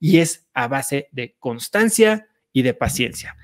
y es a base de constancia y de paciencia.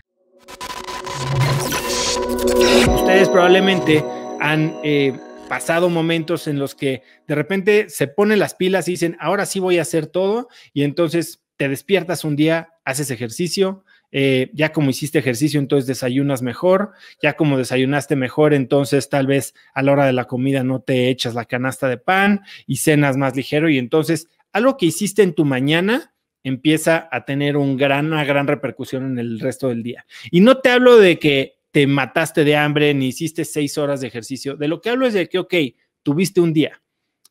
Ustedes probablemente han eh, pasado momentos en los que de repente se ponen las pilas y dicen, ahora sí voy a hacer todo, y entonces te despiertas un día, haces ejercicio, eh, ya como hiciste ejercicio, entonces desayunas mejor, ya como desayunaste mejor, entonces tal vez a la hora de la comida no te echas la canasta de pan y cenas más ligero y entonces algo que hiciste en tu mañana empieza a tener un gran, una gran repercusión en el resto del día. Y no te hablo de que te mataste de hambre ni hiciste seis horas de ejercicio, de lo que hablo es de que, ok, tuviste un día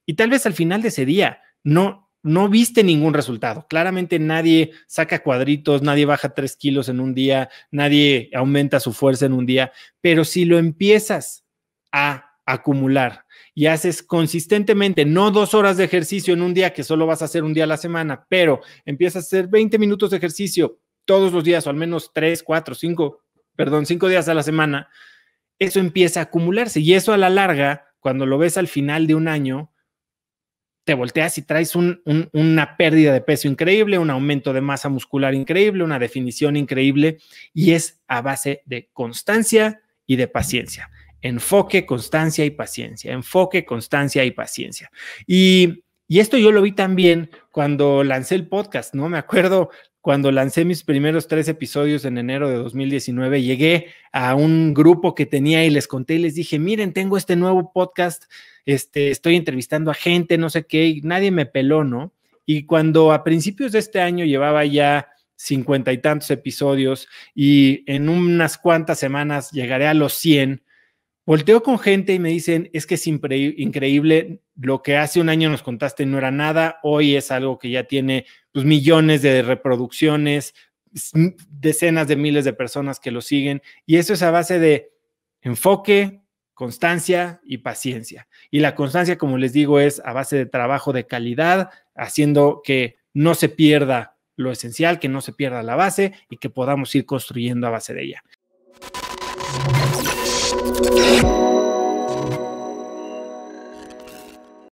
y tal vez al final de ese día no, no viste ningún resultado. Claramente nadie saca cuadritos, nadie baja tres kilos en un día, nadie aumenta su fuerza en un día, pero si lo empiezas a acumular y haces consistentemente, no dos horas de ejercicio en un día que solo vas a hacer un día a la semana, pero empiezas a hacer 20 minutos de ejercicio todos los días o al menos tres, cuatro, cinco, perdón, cinco días a la semana, eso empieza a acumularse y eso a la larga, cuando lo ves al final de un año, te volteas y traes una pérdida de peso increíble, un aumento de masa muscular increíble, una definición increíble, y es a base de constancia y de paciencia. Enfoque, constancia y paciencia. Enfoque, constancia y paciencia. Y, esto yo lo vi también cuando lancé el podcast, ¿no? Me acuerdo cuando lancé mis primeros tres episodios en enero de 2019, llegué a un grupo que tenía y les conté y les dije, miren, tengo este nuevo podcast, este, estoy entrevistando a gente, no sé qué, y nadie me peló, ¿no? Y cuando a principios de este año llevaba ya cincuenta y tantos episodios y en unas cuantas semanas llegaré a los 100, Volteo con gente y me dicen, es que es increíble, lo que hace un año nos contaste no era nada, hoy es algo que ya tiene pues, millones de reproducciones, decenas de miles de personas que lo siguen, y eso es a base de enfoque, constancia y paciencia. Y la constancia, como les digo, es a base de trabajo de calidad, haciendo que no se pierda lo esencial, que no se pierda la base y que podamos ir construyendo a base de ella.